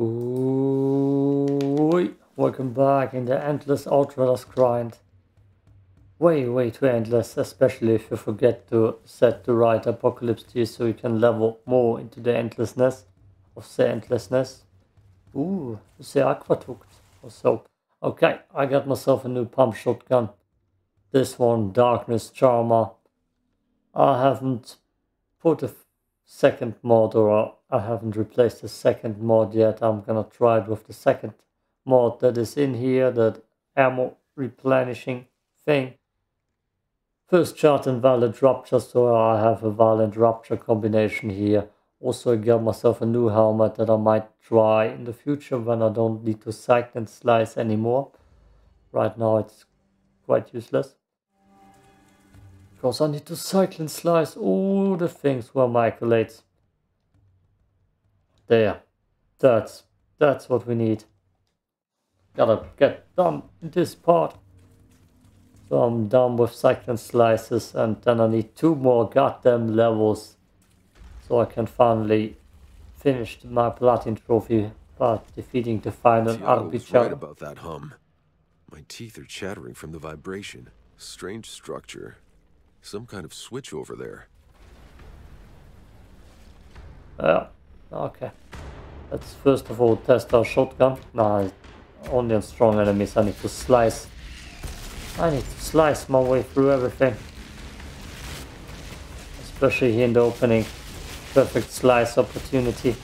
Ooh, welcome back in the endless Outriders grind. Way, way too endless, especially if you forget to set the right apocalypse tier so you can level more into the endlessness of the endlessness. Ooh, the aqueduct or so. Okay, I got myself a new pump shotgun. This one, Darkness Charmer. I haven't put a second mod or I haven't replaced the second mod yet. I'm gonna try it with the second mod that is in here, that ammo replenishing thing. First chart and Violent Rupture, so I have a Violent Rupture combination here. Also I got myself a new helmet that I might try in the future when I don't need to cyclone slice anymore. Right now it's quite useless. Because I need to cyclone slice all the things where my accolades. There. That's that's what we need. Gotta get done in this part. So I'm done with cyclone slices and then I need two more goddamn levels so I can finally finish my platinum trophy by defeating the final arbiter. right about that hum. My teeth are chattering from the vibration. Strange structure. Some kind of switch over there. Yeah, okay. Let's first of all test our shotgun. Nah, only on strong enemies I need to slice. I need to slice my way through everything. Especially here in the opening. Perfect slice opportunity.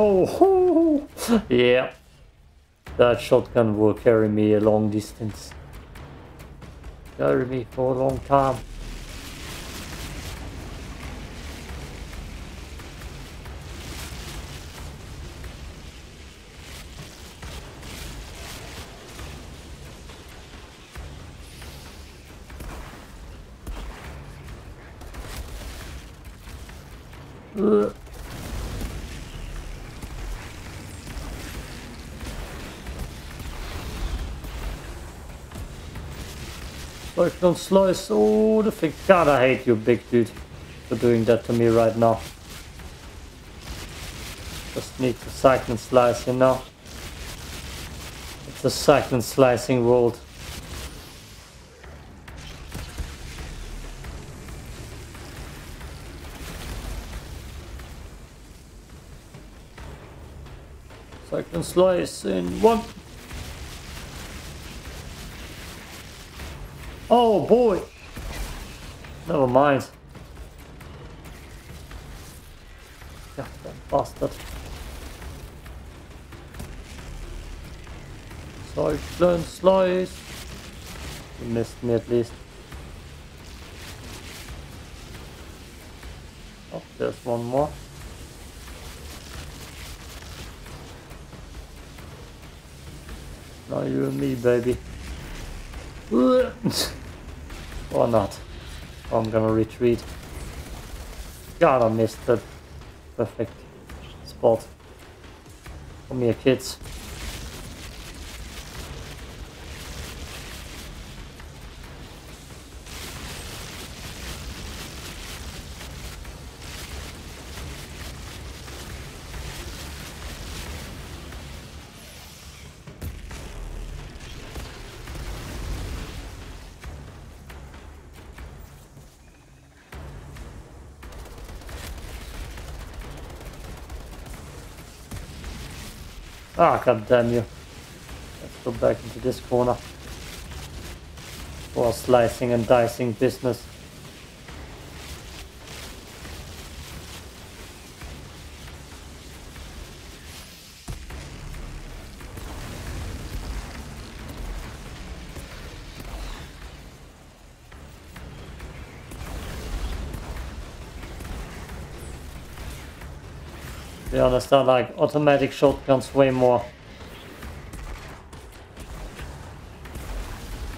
Oh, yeah. That shotgun will carry me a long distance. Carry me for a long time. Ugh. Cyclone Slice. Oh, the thing. God, I hate you, big dude, for doing that to me right now. Just need to Cyclone Slice, you know? It's a Cyclone Slicing world. Cyclone Slice in one. Oh boy! Never mind. Goddamn bastard. Cyclone Slice! You missed me at least. Oh, there's one more. Now you and me, baby. or not. I'm gonna retreat. God, I missed the perfect spot. Come here, kids. Ah, god damn you. Let's go back into this corner. For slicing and dicing business. To be honest, I like automatic shotguns way more.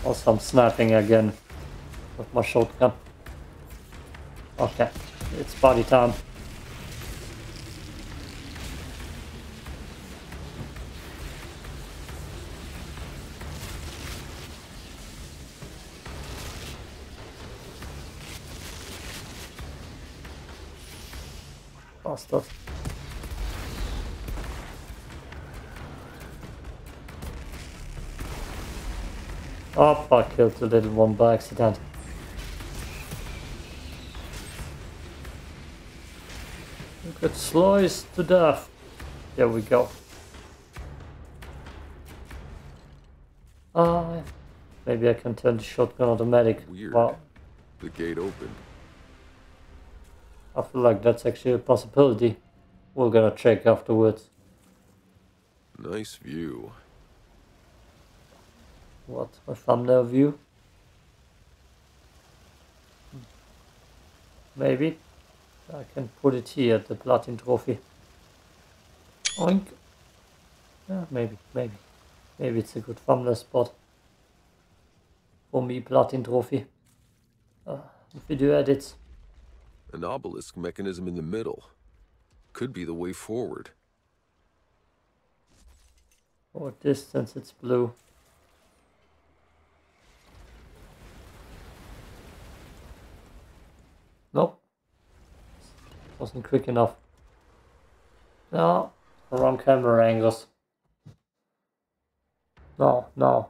Also, I'm sniping again with my shotgun. Okay, it's party time. Bastards. Oh, I killed the little one by accident. You got sliced to death. There we go. Ah, maybe I can turn the shotgun automatic. Weird. Well, The gate opened. I feel like that's actually a possibility. We're gonna check afterwards. Nice view. What? A thumbnail view? Maybe. I can put it here, the platin trophy. Oink. Yeah, maybe, maybe. Maybe it's a good thumbnail spot. For me, platin trophy. Uh, video edits. An obelisk mechanism in the middle. Could be the way forward. Or distance, it's blue. Nope. Wasn't quick enough. No, wrong camera angles. No, no.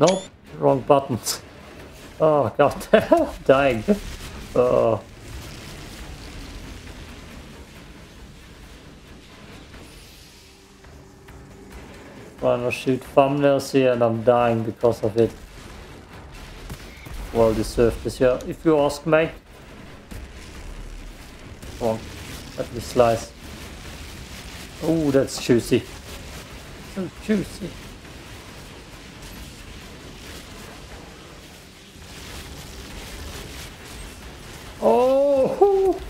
Nope, wrong buttons. Oh god, dying. Oh. Trying to shoot thumbnails here and I'm dying because of it. Well deserved this year, if you ask me. Come on, let me slice. Oh, that's juicy. So juicy. Oh!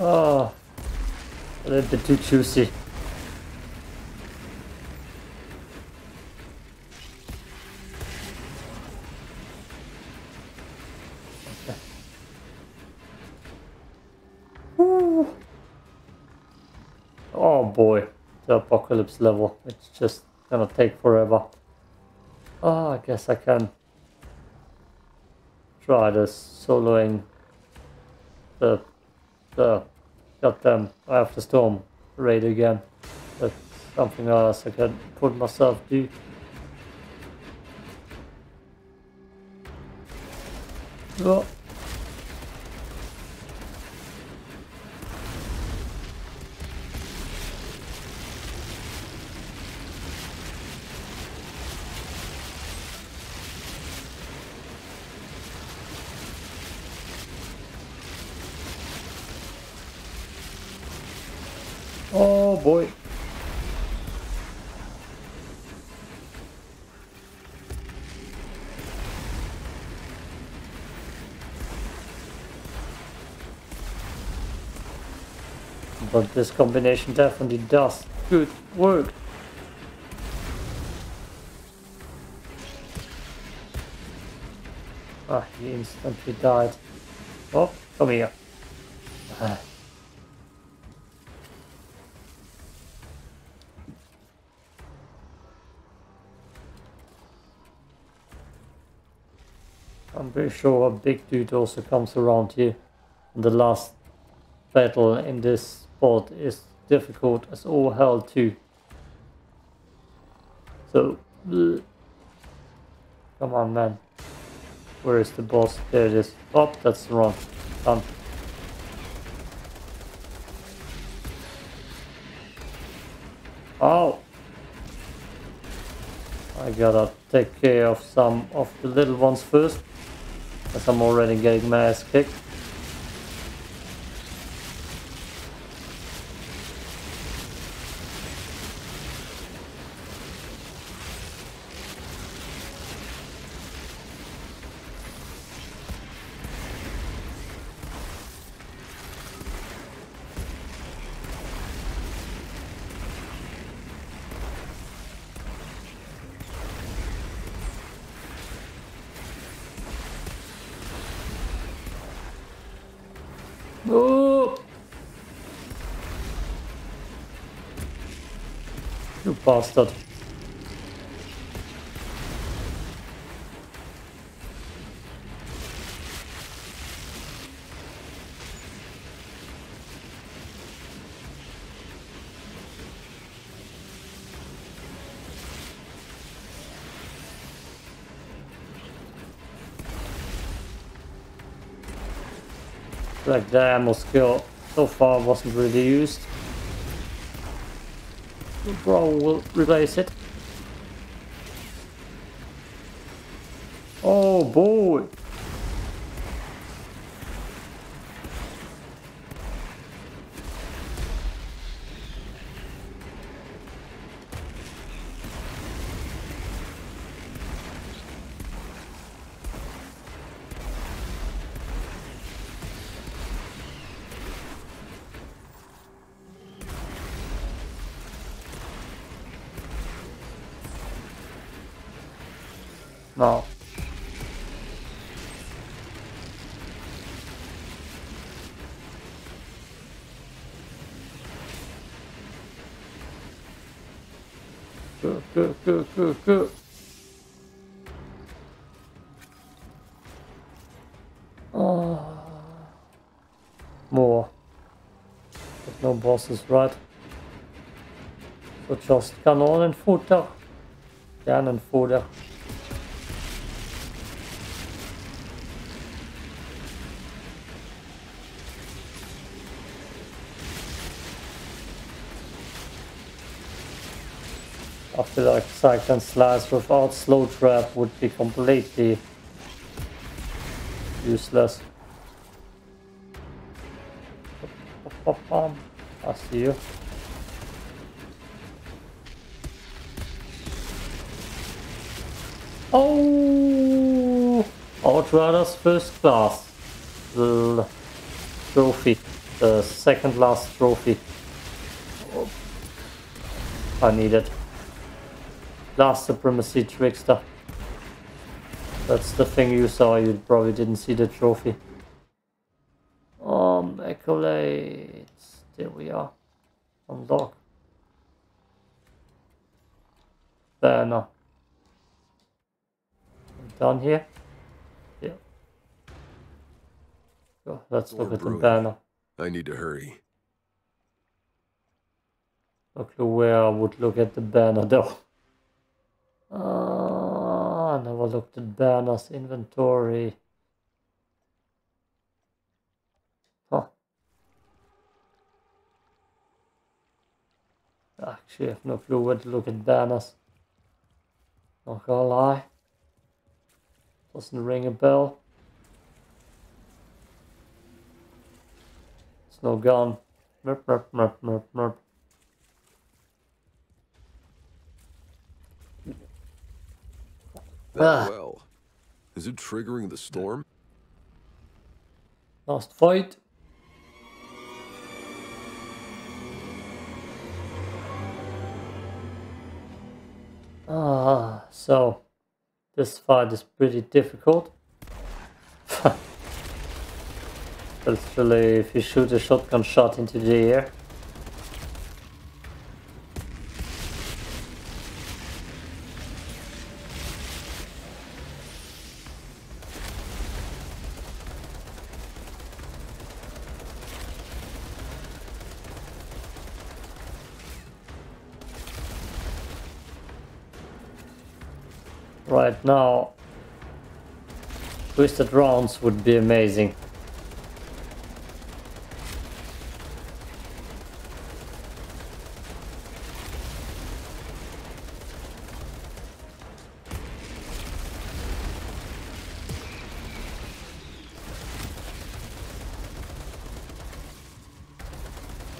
Oh, a little bit too juicy. Apocalypse level. It's just gonna take forever. Oh, I guess I can try this soloing the the goddamn I have the storm raid again. That's something else I can put myself. Oh. Boy. But this combination definitely does good work. Ah, he instantly died. Oh, come here. Ah. Pretty sure a big dude also comes around here. And the last battle in this spot is difficult as all hell too. So, bleh. come on man. Where is the boss? There it is. Oh, that's wrong. Done. Oh! I gotta take care of some of the little ones first. I'm already getting my ass kicked. You bastard. Like that ammo skill so far wasn't really used. Bro will replace it. No. Go, go, go, go, go. Oh. More. But no bosses, right? So just kanonenfutter. Kanonenfutter. I feel like Cyclone Slash without Slow Trap would be completely useless. I see you. Oh! Outriders first class. The trophy. The second last trophy. Oh. I need it. Last Supremacy Trickster. That's the thing you saw, you probably didn't see the trophy. Um, accolades. There we are. Unlock. Banner. Down here? Yeah. Go, let's look More at the banner. I need to hurry. Clue where I would look at the banner though. Ah, I never looked at banners inventory. Huh. Actually, I have no clue where to look at banners. Not gonna lie. Doesn't ring a bell. It's no gun. Merp, merp, merp, merp, merp. That Ah. well. Is it triggering the storm? Last fight. Ah, so this fight is pretty difficult. Especially if you shoot a shotgun shot into the air. Right now, twisted rounds would be amazing.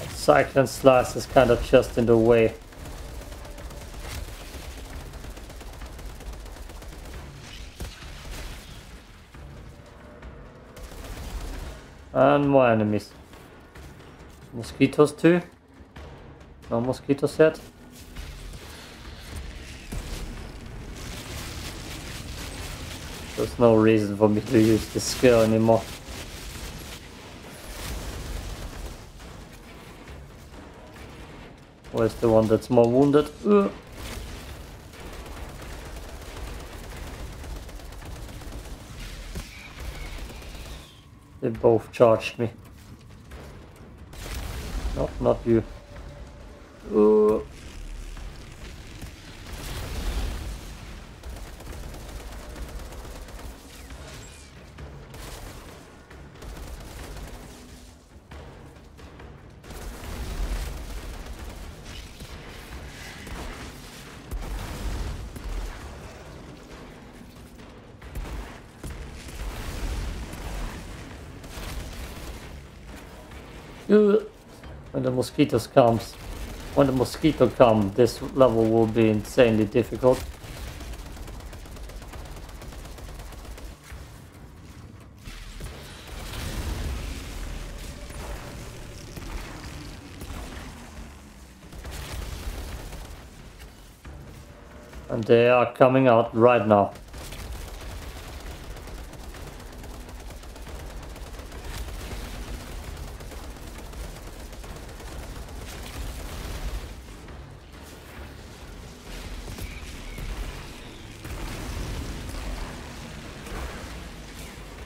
Cyclone Slice is kind of just in the way. And more enemies. Mosquitoes too. No mosquitoes yet. There's no reason for me to use this skill anymore. Where's the one that's more wounded? Ugh. Both charged me. No, not you. Ugh. Good. When the mosquitoes comes, when the mosquito come, this level will be insanely difficult. And they are coming out right now.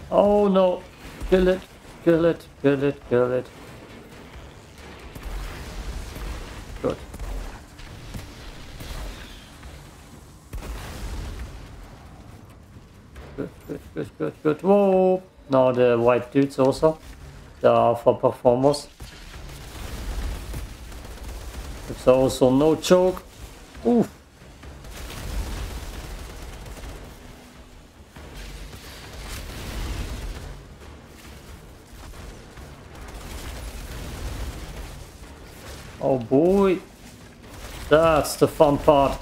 Oh no! Kill it! Kill it! Kill it! Kill it! Good. Good, good, good, good, good. Whoa! Now the white dudes also. They are for performers. It's also no choke. Oof. Oh boy. That's the fun part.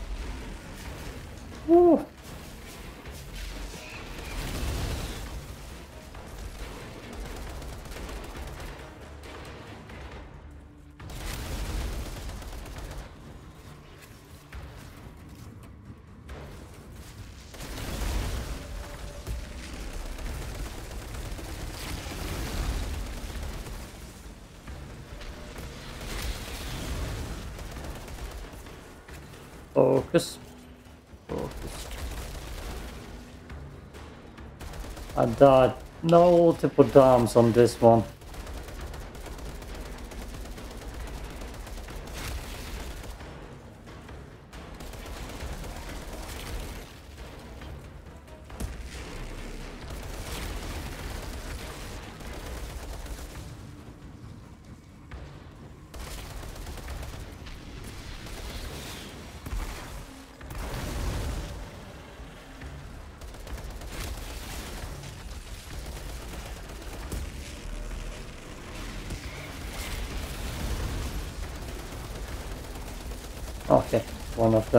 I died. No multiple dams on this one.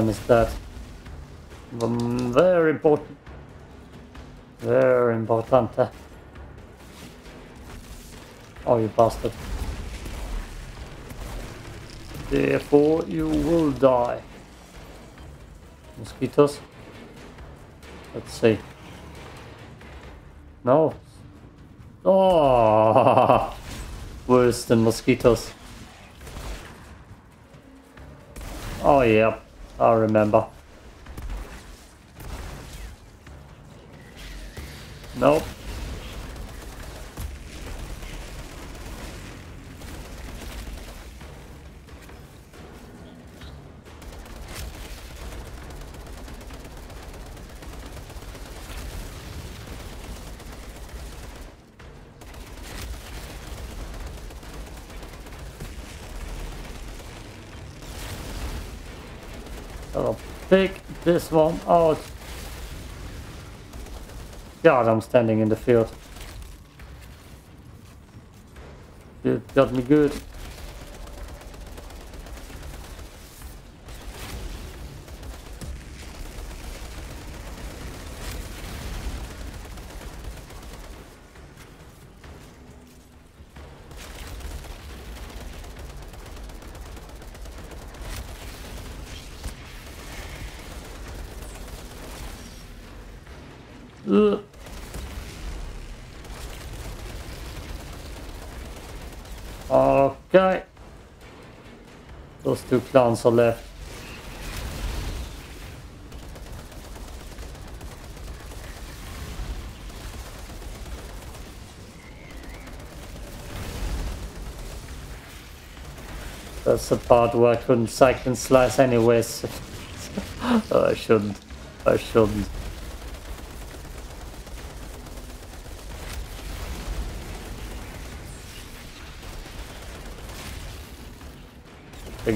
Is that very important. Very important. Oh, you bastard. Therefore, you will die. Mosquitoes? Let's see. No. Oh, worse than mosquitoes. Oh yeah, I remember. Nope. I'll pick this one oh, out. God, I'm standing in the field. You got me good. Ugh. Okay. Those two clowns are left. That's the part where I couldn't cyclone slice anyways. I shouldn't. I shouldn't.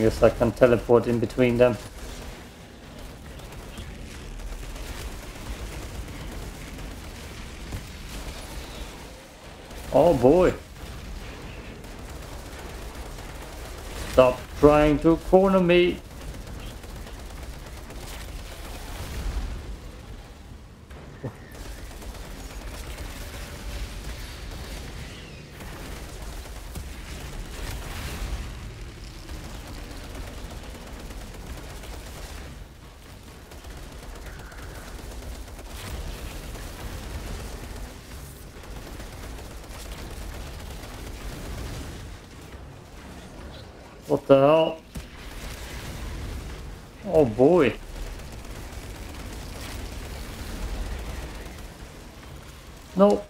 Thing I can teleport in between them. Oh boy. Stop trying to corner me. What the hell? Oh boy. No.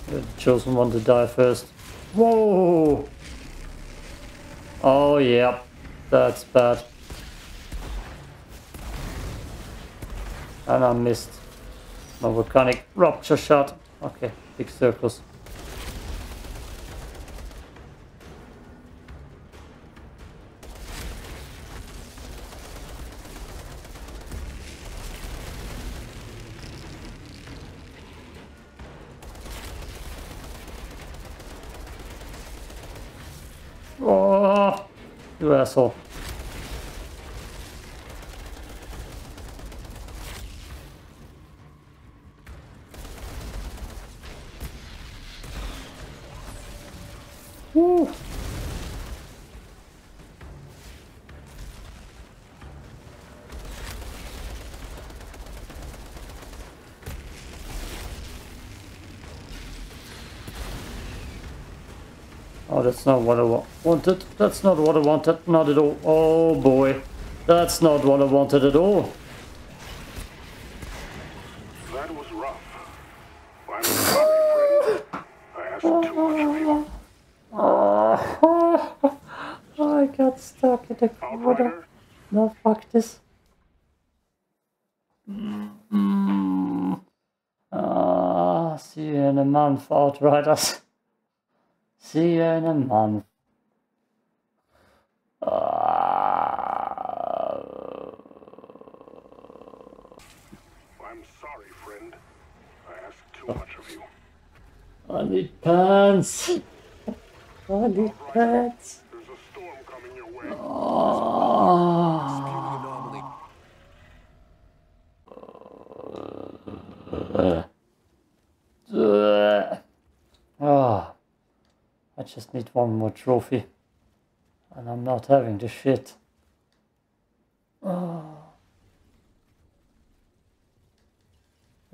The chosen one to die first. Whoa! Oh yeah, that's bad. And I missed. My volcanic rupture shot. Okay, big circles. Asshole. Woo. Oh, that's not what I wa wanted. That's not what I wanted. Not at all. Oh boy. That's not what I wanted at all. That was rough. I'm sorry. I asked too much of you. Oh, I got stuck in the corner. No, fuck this. Mm. Ah, see you in a month, Outriders. See you in a month. I'm sorry, friend. I asked too oh. much of you. I need pants. I need pants. There's a storm coming your way. Ah. Anomaly. Ah, I just need one more trophy. And I'm not having the shit. Oh.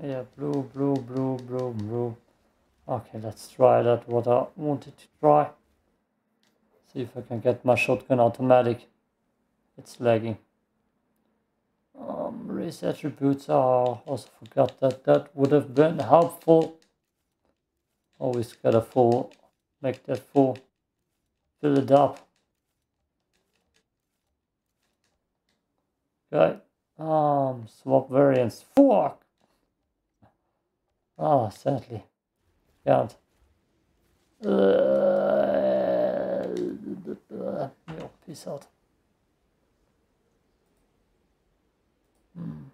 Yeah, blue, blue, blue, blue, blue. Okay, let's try that, what I wanted to try. See if I can get my shotgun automatic. It's lagging. Um, raise attributes. Oh, also forgot that that would have been helpful. Always got a full, Make that full. Fill it up. Okay. Um, swap variants. Fuck! Oh, sadly. Can't. Uh, yeah, peace out. Hmm.